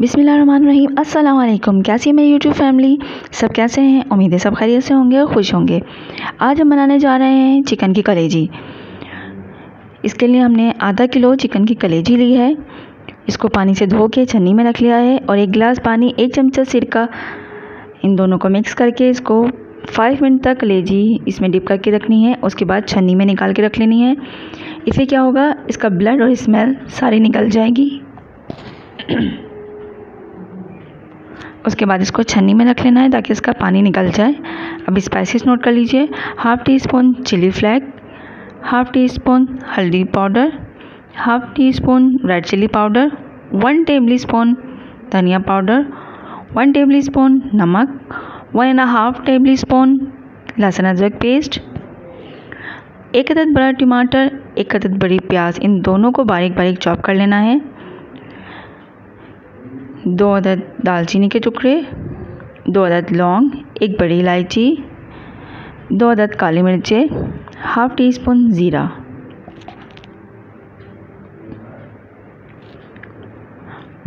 बिसमीम अस्सलाम कैसी है मेरी यूट्यूब फैमिली? सब कैसे हैं? उम्मीद है सब खैरियत से होंगे और खुश होंगे। आज हम बनाने जा रहे हैं चिकन की कलेजी। इसके लिए हमने आधा किलो चिकन की कलेजी ली है। इसको पानी से धो के छन्नी में रख लिया है और एक गिलास पानी, एक चमचा सिरका, इन दोनों को मिक्स करके इसको फाइव मिनट तक कलेजी इसमें डिप करके रखनी है, उसके बाद छन्नी में निकाल के रख लेनी है। इससे क्या होगा? इसका ब्लड और स्मेल सारी निकल जाएगी। उसके बाद इसको छन्नी में रख लेना है ताकि इसका पानी निकल जाए। अब स्पाइसेस नोट कर लीजिए। Half teaspoon chilli flakes half teaspoon हल्दी powder half teaspoon red chilli powder one tablespoon धनिया पाउडर वन टेबल स्पून नमक one and half tablespoon लहसुन अदरक पेस्ट एक अदद बड़ा टमाटर, एक अदद बड़ी प्याज, इन दोनों को बारीक बारीक चॉप कर लेना है। दो अदद दालचीनी के टुकड़े, दो अदद लौंग, एक बड़ी इलायची, दो अदद काली मिर्चें, हाफ़ टी स्पून ज़ीरा।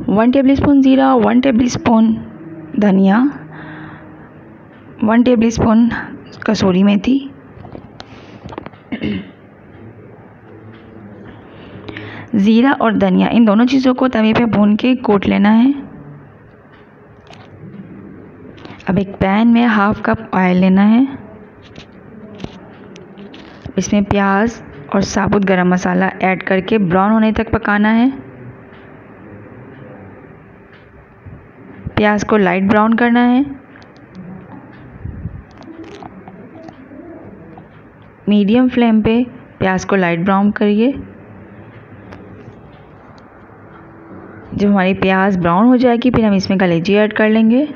वन टेबल स्पून ज़ीरा, वन टेबल स्पून धनिया, वन टेबल स्पून कसूरी मेथी। ज़ीरा और धनिया, इन दोनों चीज़ों को तवे पे भून के कोट लेना है। अब एक पैन में हाफ़ कप ऑयल लेना है। इसमें प्याज और साबुत गरम मसाला ऐड करके ब्राउन होने तक पकाना है। प्याज को लाइट ब्राउन करना है। मीडियम फ्लेम पे प्याज को लाइट ब्राउन करिए। जब हमारी प्याज ब्राउन हो जाएगी, फिर हम इसमें कलेजी ऐड कर लेंगे।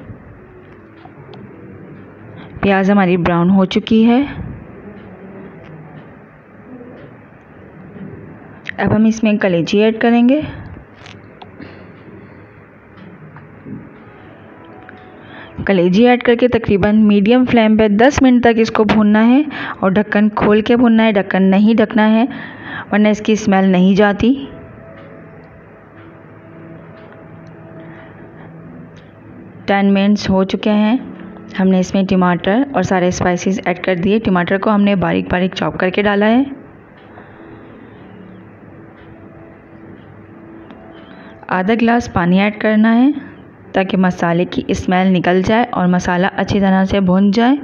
प्याज हमारी ब्राउन हो चुकी है। अब हम इसमें कलेजी ऐड करेंगे। कलेजी ऐड करके तकरीबन मीडियम फ्लेम पे 10 मिनट तक इसको भूनना है और ढक्कन खोल के भूनना है। ढक्कन नहीं ढकना है, वरना इसकी स्मेल नहीं जाती। टेन मिनट्स हो चुके हैं। हमने इसमें टमाटर और सारे स्पाइसेस ऐड कर दिए। टमाटर को हमने बारीक बारीक चॉप करके डाला है। आधा गिलास पानी ऐड करना है ताकि मसाले की स्मेल निकल जाए और मसाला अच्छी तरह से भुन जाए।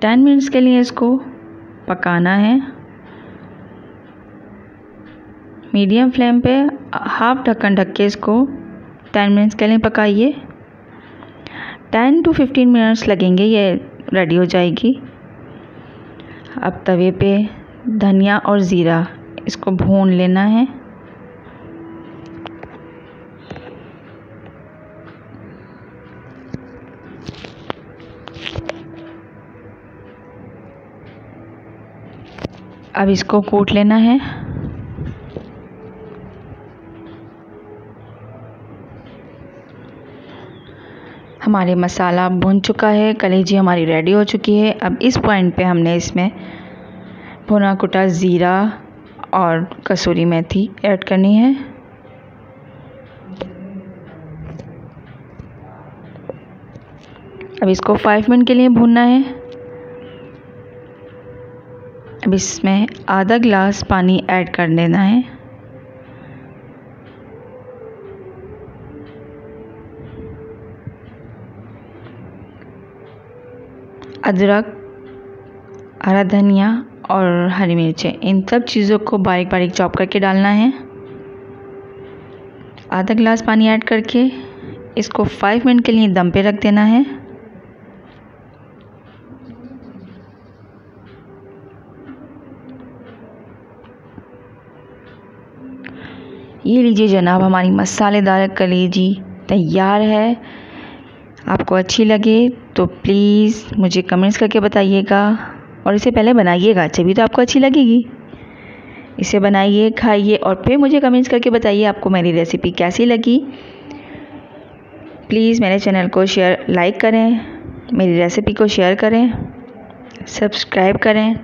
टेन मिनट्स के लिए इसको पकाना है। मीडियम फ्लेम पे हाफ़ ढक्कन ढक के इसको टेन मिनट्स के लिए पकाइए। टेन टू फिफ्टीन मिनट्स लगेंगे, ये रेडी हो जाएगी। अब तवे पे धनिया और ज़ीरा, इसको भून लेना है। अब इसको कूट लेना है। हमारे मसाला भुन चुका है कलेजी हमारी रेडी हो चुकी है। अब इस पॉइंट पे हमने इसमें भुना कुटा ज़ीरा और कसूरी मेथी ऐड करनी है। अब इसको फाइव मिनट के लिए भूनना है। अब इसमें आधा गिलास पानी ऐड कर देना है। अदरक, हरा धनिया और हरी मिर्चें। इन सब चीज़ों को बारीक बारीक चॉप करके डालना है। आधा गिलास पानी ऐड करके इसको फाइव मिनट के लिए दम पे रख देना है। ये लीजिए जनाब, हमारी मसालेदार कलेजी तैयार है। आपको अच्छी लगे तो प्लीज़ मुझे कमेंट्स करके बताइएगा। और इसे पहले बनाइएगा भी तो आपको अच्छी लगेगी। इसे बनाइए, खाइए और फिर मुझे कमेंट्स करके बताइए आपको मेरी रेसिपी कैसी लगी। प्लीज़ मेरे चैनल को शेयर लाइक करें, मेरी रेसिपी को शेयर करें सब्सक्राइब करें।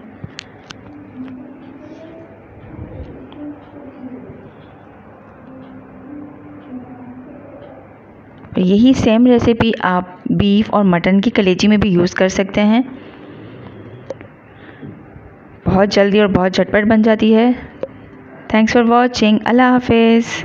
यही सेम रेसिपी आप बीफ और मटन की कलेजी में भी यूज़ कर सकते हैं। बहुत जल्दी और बहुत झटपट बन जाती है। थैंक्स फॉर वॉचिंग अल्लाह हाफिज़।